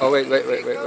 Oh wait, wait, wait, wait, wait.